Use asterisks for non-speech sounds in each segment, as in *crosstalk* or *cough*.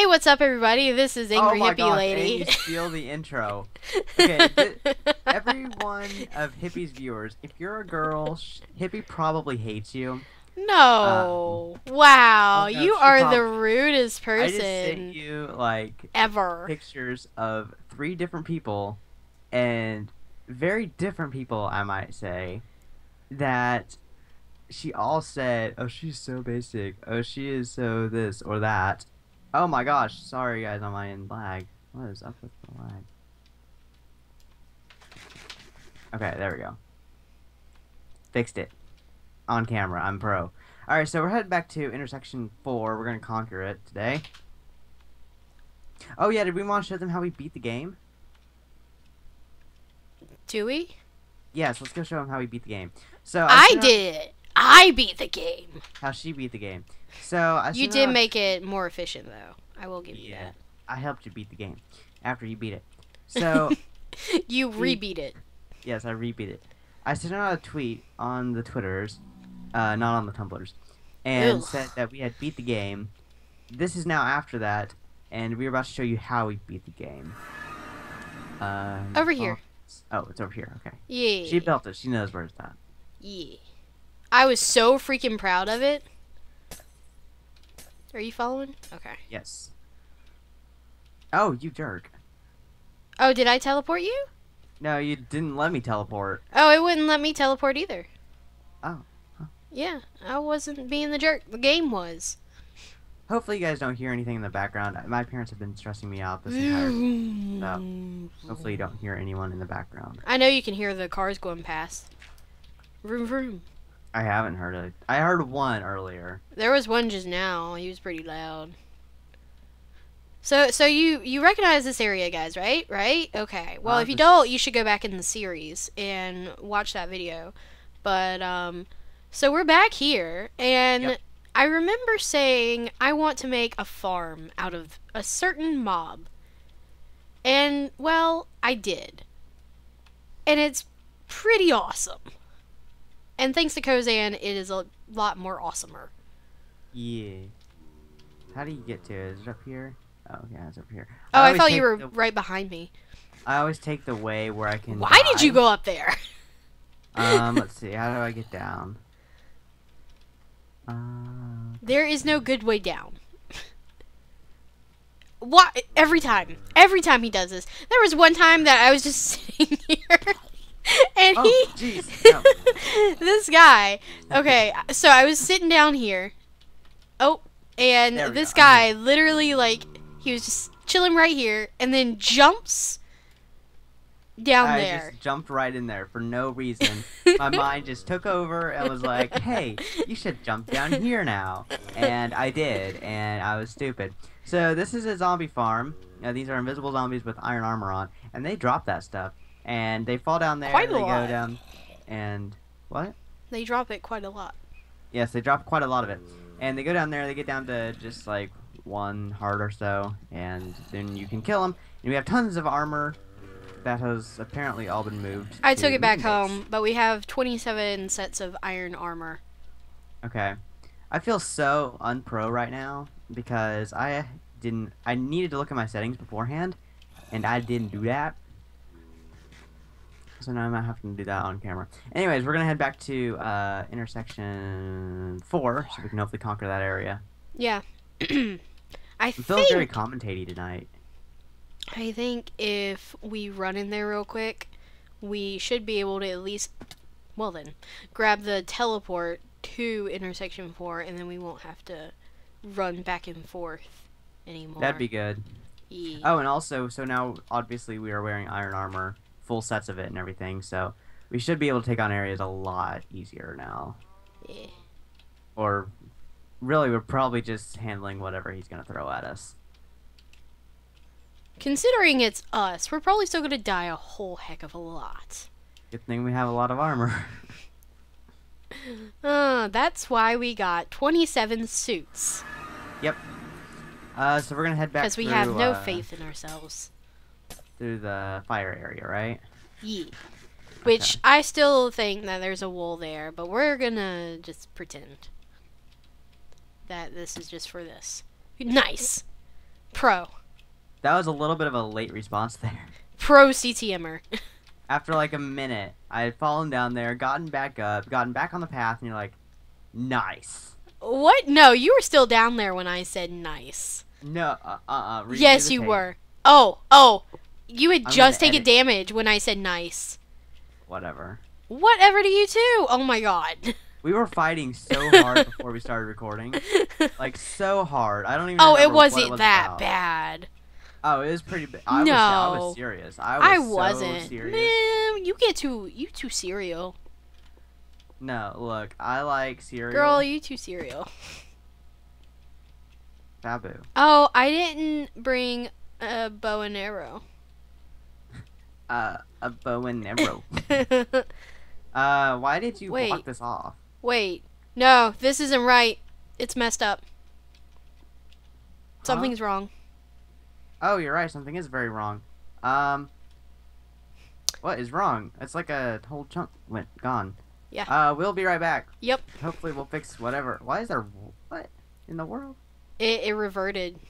Hey, what's up, everybody? This is oh Angry my Hippie gosh, Lady. You steal the intro. *laughs* Okay, th- every one of Hippie's viewers, if you're a girl, sh- Hippie probably hates you. no. Um, wow, oh no, you are the rudest person. I just sent you like ever. pictures of three different people, and very different people, I might say, that she all said, "Oh, she's so basic. Oh, she is so this or that." Oh my gosh, sorry guys on my in lag. What is up with the lag? Okay, there we go. Fixed it. On camera, I'm pro. Alright, so we're headed back to intersection 4. We're gonna conquer it today. Oh yeah, did we want to show them how we beat the game? Do we? Yes, let's go show them how we beat the game. So I out did it. I beat the game. How she beat the game. So I You did make it more efficient, though. I will give you Yeah. I helped you beat the game after you beat it. *laughs* So that. You rebeat it. yes, I rebeat it. I sent out a tweet on the Twitters, uh, not on the Tumblers, and Ugh. said that we had beat the game. This is now after that, and we're about to show you how we beat the game. Um, Over here. Oh, oh, it's over here. Okay. Yeah. She built it. She knows where it's at. Yeah. I was so freaking proud of it. Are you following? Okay. Yes. Oh, you jerk. Oh, did I teleport you? No, you didn't let me teleport. Oh, it wouldn't let me teleport either. Oh, huh. Yeah, I wasn't being the jerk. The game was. Hopefully you guys don't hear anything in the background. Uh, my parents have been stressing me out this entire. *sighs* time. Hopefully you don't hear anyone in the background. I know you can hear the cars going past. Vroom vroom. I haven't heard it. I heard one earlier. There was one just now. He was pretty loud. So, so you you recognize this area, guys, right? Right? Okay. Well, Uh, if you this don't, you should go back in the series and watch that video. But um, so we're back here, and Yep. I remember saying I want to make a farm out of a certain mob, and well, I did, and it's pretty awesome. And thanks to Cozan, it is a lot more awesomer. Yeah. How do you get to it? Is it up here? Oh, yeah, it's up here. Oh, I, always thought you were the- right behind me. I always take the way where I can. Why did you go up there? Um, *laughs* let's see. How do I get down? Uh, There is no good way down. *laughs* Why? Every time. Every time he does this. There was one time that I was just *laughs* sitting here. And oh, he. jeez. No. *laughs* this guy. Okay, so I was sitting down here. Oh, and this go, guy literally, like, he was just chilling right here and then jumps down I there. I just jumped right in there for no reason. *laughs* My mind just took over and was like, "Hey, you should jump down here now," and I did, and I was stupid. So this is a zombie farm. Now, these are invisible zombies with iron armor on, and they drop that stuff, and they fall down there. Quite a they lot. go down, and what? They drop it quite a lot. Yes, they drop quite a lot of it, and they go down there. They get down to just like one heart or so, and then you can kill them. And we have tons of armor that has apparently all been moved. I to took it back home, but we have 27 sets of iron armor. Okay. I feel so unpro right now because I didn't I needed to look at my settings beforehand and I didn't do that. So now I might having to do that on camera. Anyways, we're gonna head back to uh, intersection four so we can hopefully conquer that area. Yeah. *clears throat* I I'm feeling think very commentatey tonight. I think if we run in there real quick, we should be able to at least well then grab the teleport to intersection 4 and then we won't have to run back and forth anymore. That'd be good. Yeah. Oh, and also, so now obviously we are wearing iron armor, full sets of it and everything, so we should be able to take on areas a lot easier now. yeah. or really we're probably just handling whatever he's gonna throw at us. Considering it's us, we're probably still going to die a whole heck of a lot. Good thing we have a lot of armor. *laughs* Uh, that's why we got 27 suits. Yep. Uh, so we're gonna head back Because we through, have no uh, faith in ourselves. Through the fire area, right? Yeah. Which I still think that there's a wool there, but we're gonna just pretend that this is just for this. Nice. Pro. That was a little bit of a late response there. Pro CTMer. *laughs* After like a minute, I had fallen down there, gotten back up, gotten back on the path, and you're like, nice. what? No, you were still down there when I said nice. No, uh, uh, uh yes, you tape. were. Oh, oh. You had I'm just taken edit- damage when I said nice. Whatever. Whatever to you too. Oh my god. *laughs* We were fighting so *laughs* hard before we started recording, like so hard. I don't even. oh, it wasn't was that about. bad. Oh, it was pretty. Ba- I was, I was serious. I was. I wasn't. serious. Man, you get too you too serial. No, look, I like cereal. Girl, you too serial. Babu. Oh, I didn't bring a bow and arrow. Uh, a bow and *laughs* arrow. uh, why did you Wait. block this off? Wait. No, this isn't right. It's messed up. Huh? Something's wrong. Oh, you're right. Something is very wrong. Um, what is wrong? It's like a whole chunk went gone. Yeah. Uh, we'll be right back. Yep. Hopefully, we'll fix whatever. Why is there what in the world? It, it reverted.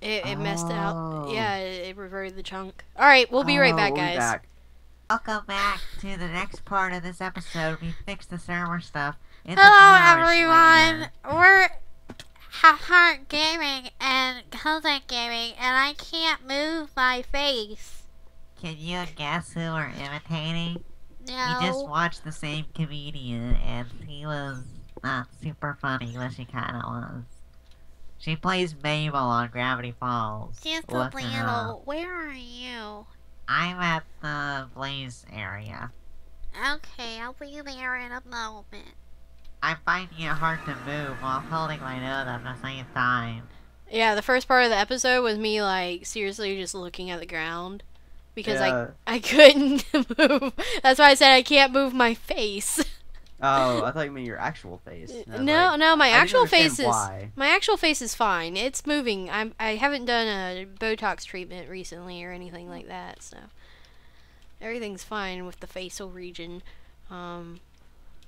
It, it messed it up. Oh. Yeah, it, it reverted the chunk. All right, we'll be right Oh, back, we'll be guys. back. Welcome back to the next part of this episode. We fixed the server stuff. It's Hello, everyone. We're Half Heart Gaming and Cozan Gaming, and I can't move my face. Can you guess who we're imitating? No. You just watched the same comedian, and he was not super funny, but she kind of was. She plays Mabel on Gravity Falls. just a Look little. Where are you? I'm at the Blaze area. Okay, I'll be there in a moment. I'm finding it hard to move while holding my nose at the same time. Yeah, the first part of the episode was me like seriously just looking at the ground because I I *laughs* couldn't move. That's why I said I can't move my face. *laughs* Oh, I thought you meant your actual face. And I was no, like, no, my I actual face is why. my actual face is fine. It's moving. I'm I haven't done a Botox treatment recently or anything like that, so everything's fine with the facial region. Um,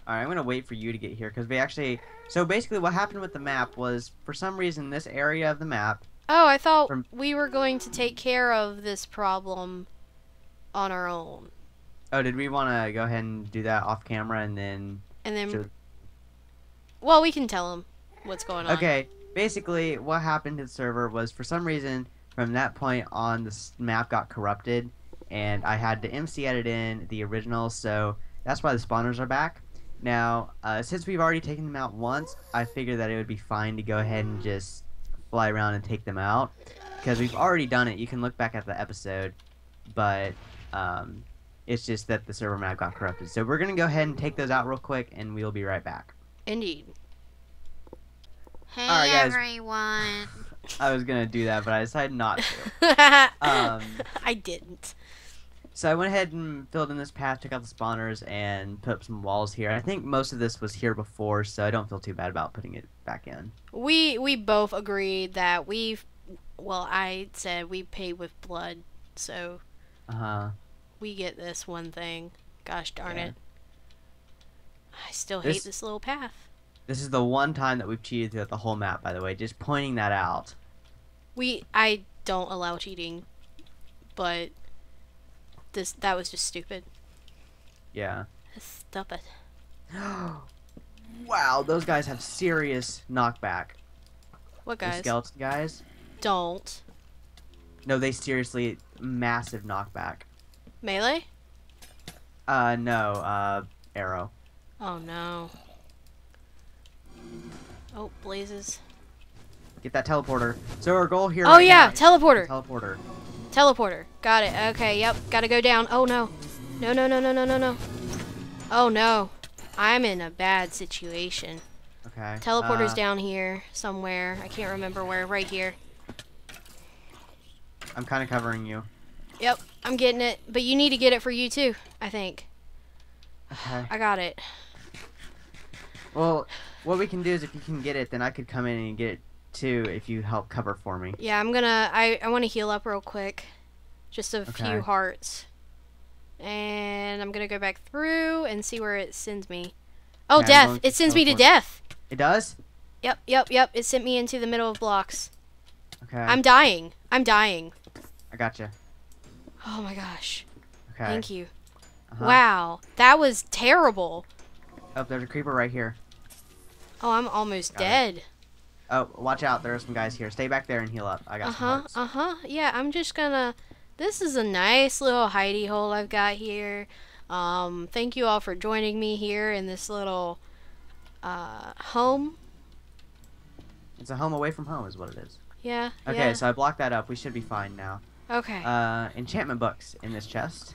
All right, I'm gonna wait for you to get here because we actually. So basically, what happened with the map was, for some reason, this area of the map. oh, I thought From- we were going to take care of this problem on our own, Oh, did we want to go ahead and do that off camera and then? and then well, we can tell them what's going on. Okay, basically, what happened to the server was, for some reason, from that point on, the map got corrupted, and I had to MC edit in the original, so that's why the spawners are back. Now, uh, since we've already taken them out once, I figured that it would be fine to go ahead and just fly around and take them out, because we've already done it. You can look back at the episode, but um, it's just that the server map got corrupted. So we're gonna go ahead and take those out real quick, and we'll be right back. Indeed. Hey, guys. everyone. *laughs* I was gonna do that, but I decided not to. *laughs* Um, I didn't. So I went ahead and filled in this path, took out the spawners, and put up some walls here. I think most of this was here before, so I don't feel too bad about putting it back in. We we both agreed that we've well, I said we pay with blood, so Uh huh. We get this one thing. Gosh darn Yeah. it. I still hate this little path. This is the one time that we've cheated throughout the whole map, by the way. Just pointing that out. We I don't allow cheating, but this that was just stupid. Yeah. Stupid. *gasps* wow, those guys have serious knockback. What guys? skeleton guys. Don't. No, they seriously massive knockback. Melee? Uh, no. Uh, arrow. Oh no. Oh, blazes. Get that teleporter. So our goal here. Oh right yeah, teleporter. teleporter. Teleporter. Got it. Okay, yep. Gotta go down. Oh no. No, no, no, no, no, no, no. Oh no. I'm in a bad situation. Okay. Teleporter's uh, down here somewhere. I can't remember where. Right here. I'm kind of covering you. Yep, I'm getting it. But you need to get it for you too, I think. Okay. I got it. Well, what we can do is if you can get it, then I could come in and get it too if you help cover for me. Yeah, I'm gonna. I, I want to heal up real quick. Just a Okay. few hearts. And I'm gonna go back through and see where it sends me. Oh, Okay, death! It sends me to death. It does? Yep, yep, yep. It sent me into the middle of blocks. Okay. I'm dying. I'm dying. I gotcha. Oh my gosh. Okay. Thank you. Uh-huh. Wow. That was terrible. Oh, there's a creeper right here. Oh, I'm almost Got it. dead. Oh, watch out. There are some guys here. Stay back there and heal up. I got Uh some huh. Uh huh. Yeah, I'm just gonna. This is a nice little hidey hole I've got here. Um, thank you all for joining me here in this little uh, home. It's a home away from home, is what it is. Yeah. Okay, yeah. so I blocked that up. We should be fine now. Okay. Uh, enchantment books in this chest.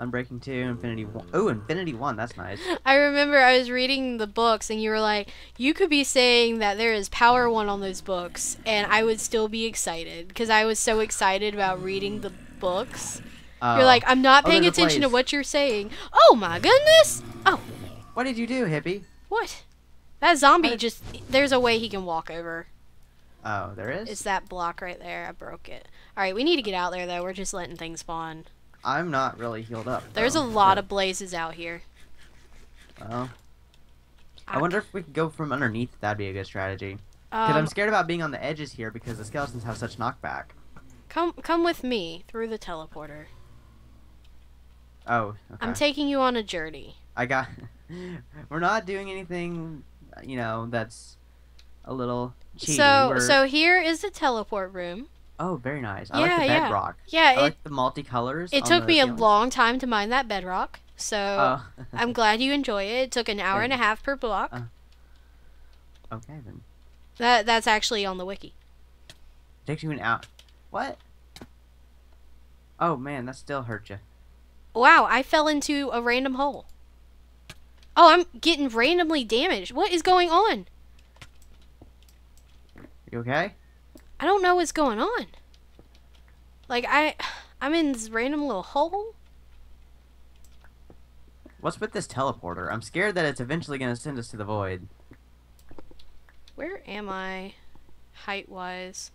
Unbreaking 2, Infinity 1. Oh, Infinity 1. That's nice. *laughs* I remember I was reading the books and you were like, you could be saying that there is power one on those books, and I would still be excited because I was so excited about reading the books. Oh. You're like, I'm not Oh, paying a attention to what you're saying. Oh my goodness! Oh, What did you do, hippie? what? That zombie What? just. There's a way he can walk over. Oh, there is? It's that block right there. I broke it. Alright, we need to get out there though. We're just letting things spawn. I'm not really healed up. There's a lot of blazes out here. Well, I wonder if we could go from underneath. That'd be a good strategy. Because Um, I'm scared about being on the edges here because the skeletons have such knockback. come, come with me through the teleporter. Oh, okay. I'm taking you on a journey. I got. *laughs* We're not doing anything, you know, that's a little cheating. So, so here is the teleport room. Oh, very nice. I like Yeah, the yeah. bedrock. Yeah, I it like the multicolors. it took the me a long time to mine that bedrock. So Oh. *laughs* I'm glad you enjoy it. It took an hour and a half per block. Uh. okay then. that that's actually on the wiki. Takes you an out. What? Oh man, that still hurt you. Wow, I fell into a random hole. Oh, I'm getting randomly damaged. What is going on? You okay? I don't know what's going on. Like I I'm in this random little hole. What's with this teleporter? I'm scared that it's eventually gonna send us to the void. Where am I height wise?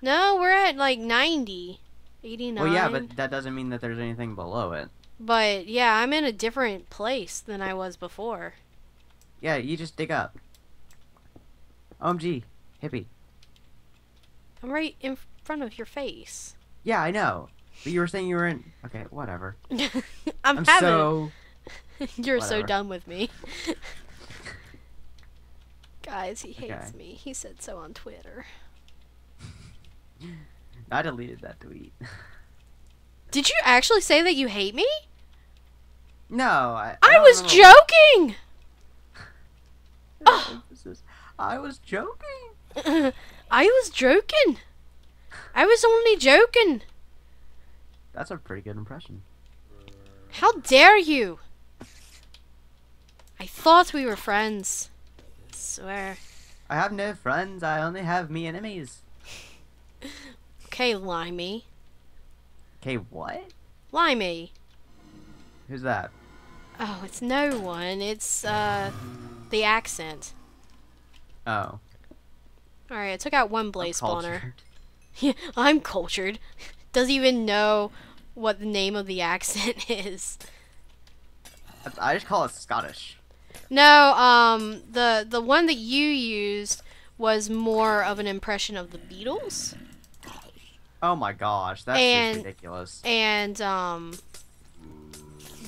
No, we're at like 90. 89. Well, yeah, but that doesn't mean that there's anything below it. But yeah, I'm in a different place than I was before. Yeah, you just dig up. OMG, hippie. I'm right in front of your face. Yeah, I know. But you were saying you were in. Okay, whatever. *laughs* I'm, I'm having so. *laughs* You're so whatever. done with me. *laughs* Guys, he hates Okay. me. He said so on Twitter. I deleted that tweet. Did you actually say that you hate me? no, I. I don't was remember- joking. Oh. I was joking. I was joking. I was only joking. That's a pretty good impression. How dare you? I thought we were friends. swear. I have no friends. I only have me enemies. Okay, Limey. Okay, what? Limey. Who's that? Oh, it's no one. It's, uh, the accent. Oh. Alright, I took out one I'm blaze spawner. *laughs* Yeah, I'm cultured. Doesn't even know what the name of the accent *laughs* is. I just call it Scottish. No, um, the the one that you used was more of an impression of the Beatles, Oh my gosh, that's And- just ridiculous. and um,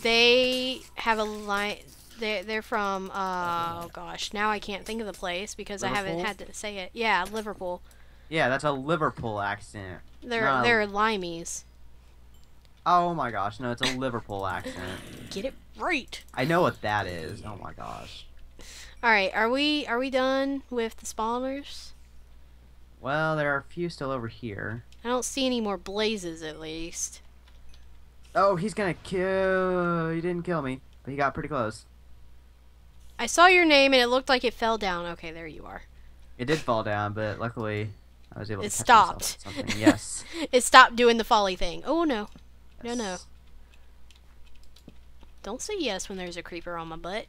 they have a line. They they're from uh, oh gosh, now I can't think of the place because I haven't had to say it. Yeah, Liverpool. Yeah, that's a Liverpool accent. They're No. they're limeys. Oh my gosh, no, it's a Liverpool accent. Get it right. I know what that is. Oh my gosh. All right, are we are we done with the spawners? Well, there are a few still over here. I don't see any more blazes at least. Oh, he's gonna kill. He didn't kill me, but he got pretty close. I saw your name and it looked like it fell down. Okay, there you are. It did fall down, but luckily I was able to It catch stopped. Yes. *laughs* It stopped doing the folly thing. Oh no. No, no. Don't say yes when there's a creeper on my butt.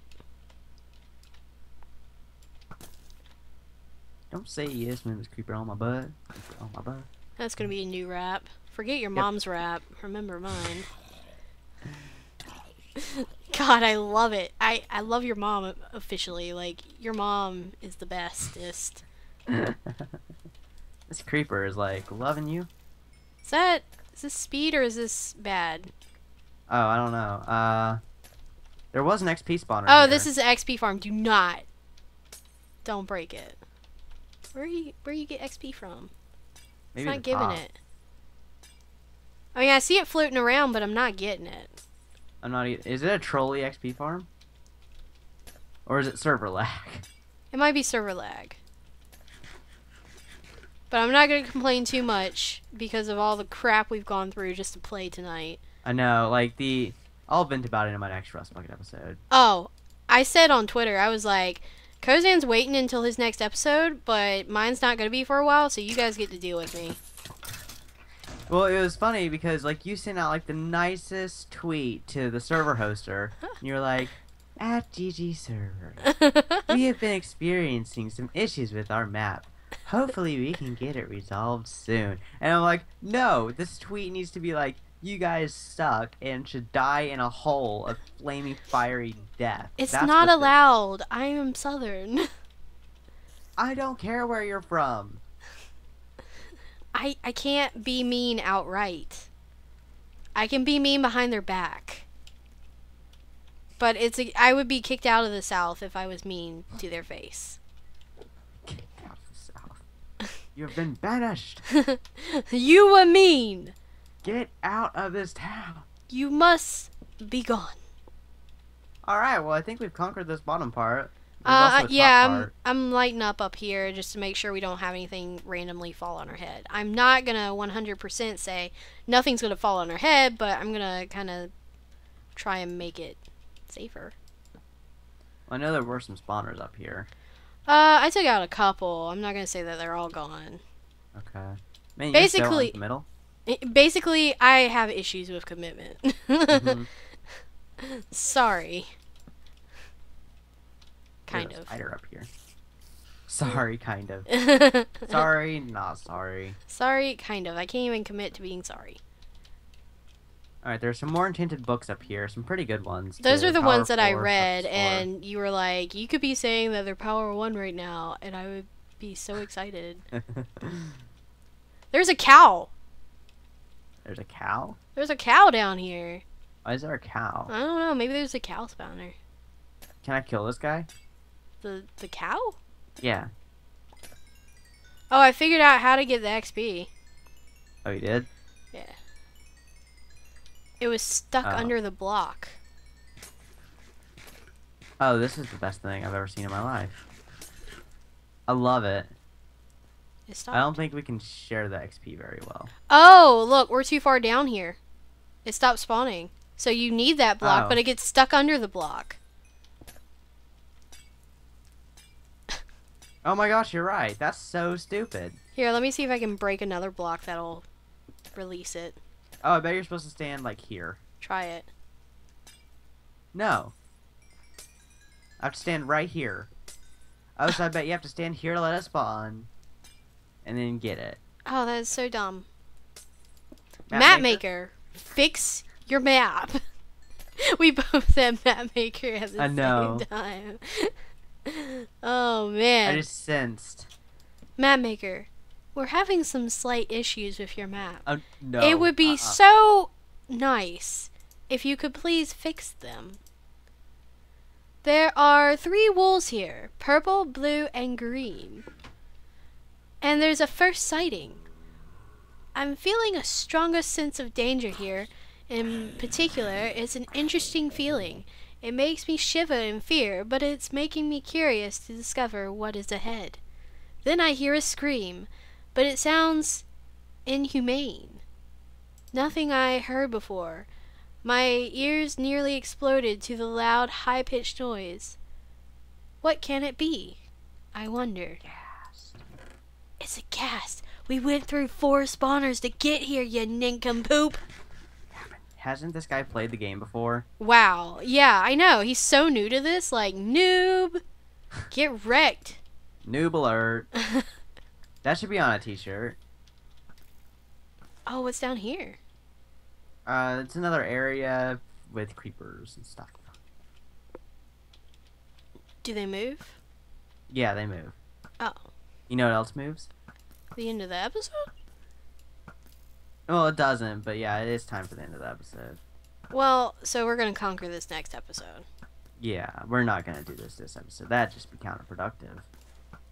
Don't say yes when there's a creeper on my butt. Creeper on my butt. That's gonna be a new rap. Forget your Yep. mom's rap. Remember mine. *laughs* God, I love it. I, I love your mom officially. Like, your mom is the bestest. *laughs* This creeper is like loving you. Is that is this speed or is this bad? Oh, I don't know. Uh, there was an XP spawner. Oh, here. this is an XP farm. Do not. Don't break it. Where you where you get XP from? It's Maybe not the giving top. it. I mean, I see it floating around, but I'm not getting it. I'm not. Is it a trolley XP farm? Or is it server lag? It might be server lag. But I'm not going to complain too much because of all the crap we've gone through just to play tonight. I know. Like the. I'll vent about it in my next Rust Bucket episode. Oh, I said on Twitter, I was like, Cozan's waiting until his next episode, but mine's not going to be for a while, so you guys get to deal with me. Well, it was funny because like you sent out like the nicest tweet to the server hoster, and you're like, "At GG server, *laughs* we have been experiencing some issues with our map. Hopefully, we can get it resolved soon." And I'm like, "No, this tweet needs to be like." You guys suck and should die in a hole of flaming fiery death. it's That's not this- allowed. I am Southern. *laughs* I don't care where you're from. I, I can't be mean outright. I can be mean behind their back. But it's a, I would be kicked out of the South if I was mean to their face. Get out of the south. You have been banished. *laughs* you were mean. Get out of this town. You must be gone. All right. Well, I think we've conquered this bottom part. Uh, yeah, I'm. I'm lighting up up here just to make sure we don't have anything randomly fall on our head. I'm not gonna 100% say nothing's gonna fall on our head, but I'm gonna kind of try and make it safer. I know there were some spawners up here. Uh, I took out a couple. I'm not gonna say that they're all gone. Okay. Man, Basically- middle. I- Basically, I have issues with commitment. *laughs* Mhm. Sorry. Kind of. Spider up here. *laughs* Sorry, kind of. *laughs* sorry. Not sorry. sorry, kind of. I can't even commit to being sorry. All right, there's some more enchanted books up here. Some pretty good ones. Those are the Power ones that I read, and you were like, you could be saying that they're Power 1 right now, and I would be so excited. *laughs* There's a cow. there's a cow. There's a cow down here. Why is there a cow? I don't know. Maybe there's a cow spawner. Can I kill this guy? The the cow? Yeah. Oh, I figured out how to get the XP. Oh, you did. Yeah. It was stuck Oh. under the block. Oh, this is the best thing I've ever seen in my life. I love it. It I don't think we can share the XP very well. Oh, look, we're too far down here. It stopped spawning. So you need that block, Oh. but it gets stuck under the block. Oh my gosh, you're right. That's so stupid. Here, let me see if I can break another block that'll release it. Oh, I bet you're supposed to stand like here. Try it. No. I have to stand right here. Oh, so I bet you have to stand here to let it spawn. And then get it. Oh, that is so dumb. Map, maker. fix your map. *laughs* we both said map maker at the I know. same time. *laughs* oh man. I just sensed. Map maker. We're having some slight issues with your map. Oh, no. it would be uh-uh. so nice if you could please fix them. There are three wolves here purple, blue, and green. And there's a first sighting. I'm feeling a stronger sense of danger here. In particular, it's an interesting feeling. It makes me shiver in fear, but it's making me curious to discover what is ahead. Then I hear a scream, but it sounds inhumane. Nothing I heard before. My ears nearly exploded to the loud, high pitched noise. What can it be? I wonder. It's a ghast. We went through four spawners to get here, you nincompoop. Hasn't this guy played the game before? Wow. Yeah, I know. He's so new to this. Like, noob. Get wrecked. *laughs* Noob alert. *laughs* That should be on a t-shirt. oh, what's down here? Uh, it's another area with creepers and stuff. Do they move? Yeah, they move. Oh. You know what else moves? the end of the episode? Well, it doesn't, but yeah, it is time for the end of the episode. Well, so we're gonna conquer this next episode. Yeah, we're not gonna do this this episode. That'd just be counterproductive.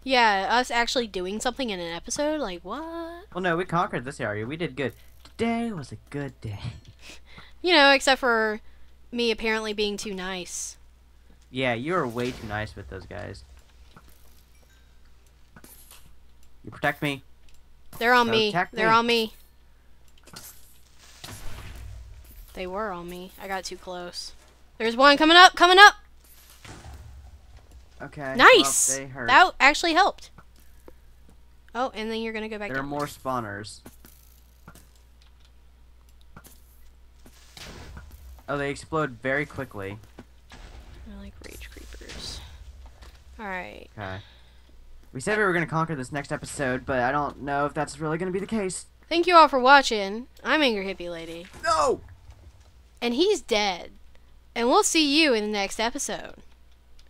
Yeah, us actually doing something in an episode? Like, what? Well, no, we conquered this area. We did good. Today was a good day. *laughs* You know, except for me apparently being too nice. Yeah, you were way too nice with those guys. You protect me. They're on me. They're me. on me. They were on me. I got too close. There's one coming up, coming up. Okay. Nice. Well. That actually helped. Oh, and then you're gonna go back there are down. more spawners. Oh, they explode very quickly. I like rage creepers. All right. Okay. We said we were gonna conquer this next episode, but I don't know if that's really gonna be the case. Thank you all for watching. I'm Angry Hippie Lady, No. And he's dead. And we'll see you in the next episode.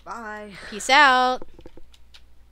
Bye. Peace out.